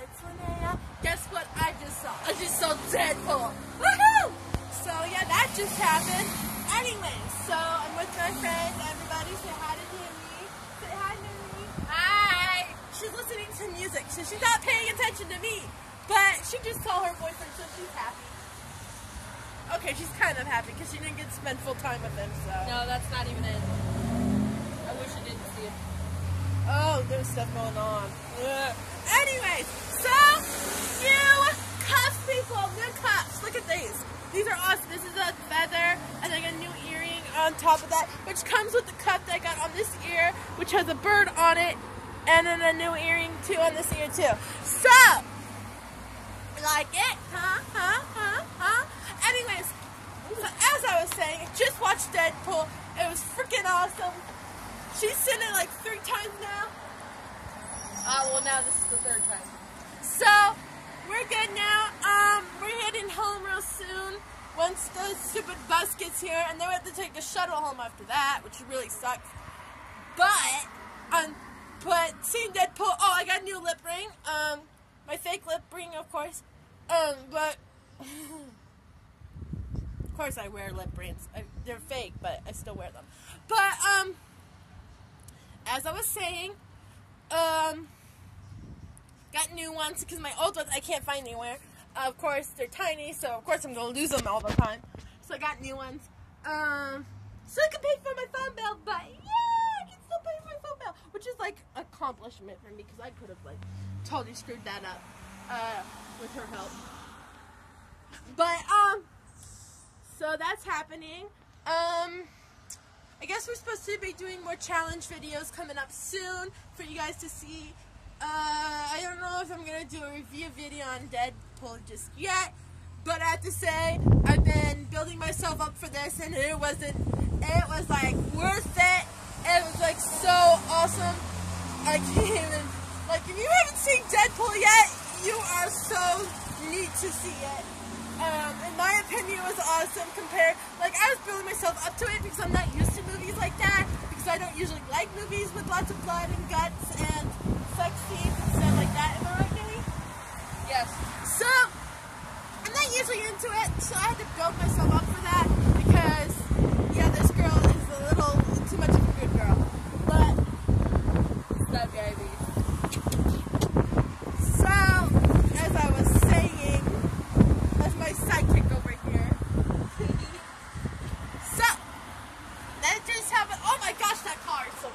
it's Linnea. Guess what I just saw? I just saw Deadpool. Woohoo! So yeah, that just happened. Anyway, so I'm with my friend. Everybody say hi to Nimi. Say hi, Nimi. Hi. She's listening to music, so she's not paying attention to me. But she just saw her boyfriend, so she's happy. Okay, she's kind of happy because she didn't get to spend full time with him, so. No, that's not even it. I wish I didn't see it. Oh, there's stuff going on. Ugh. Anyways, so new cuffs, people, new cuffs. Look at these. These are awesome. This is a feather and like a new earring on top of that, which comes with the cuff that I got on this ear, which has a bird on it, and then a new earring too on this ear too. So, like it? Huh? Huh? Huh? Huh? Anyways, as I was saying, just watched Deadpool. It was freaking awesome. She's seen it like three times now. Uh, well, now this is the third time. So we're good now. Um, we're heading home real soon. Once the stupid bus gets here, and then we have to take a shuttle home after that, which really sucks. But um, but seeing Deadpool. Oh, I got a new lip ring. Um, my fake lip ring, of course. Um, but of course I wear lip rings. I, they're fake, but I still wear them. But um, as I was saying, um, got new ones because my old ones I can't find anywhere. Uh, of course, they're tiny, so of course I'm gonna lose them all the time. So I got new ones. Um, so I can pay for my phone bill, but yeah, I can still pay for my phone bill, which is like accomplishment for me because I could have like totally screwed that up uh, with her help. But um, so that's happening. Um. I guess we're supposed to be doing more challenge videos coming up soon for you guys to see. Uh, I don't know if I'm going to do a review video on Deadpool just yet, but I have to say, I've been building myself up for this, and it wasn't, it was like worth it. It was like so awesome. I can't even, like, if you haven't seen Deadpool yet, you are so need to see it. Um, in my opinion, it was awesome compared, like, I was building myself up to it because I'm not used movies like that, because I don't usually like movies with lots of blood and guts and sex scenes and stuff like that. Am I right, Kenny? Yes. So, I'm not usually into it, so I had to build myself up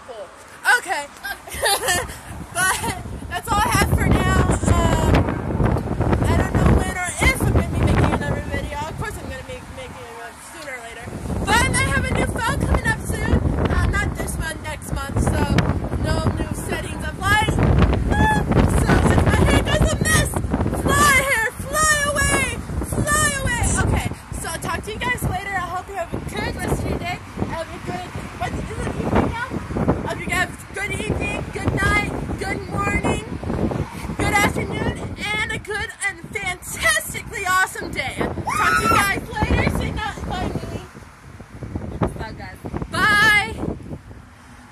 cool. Okay.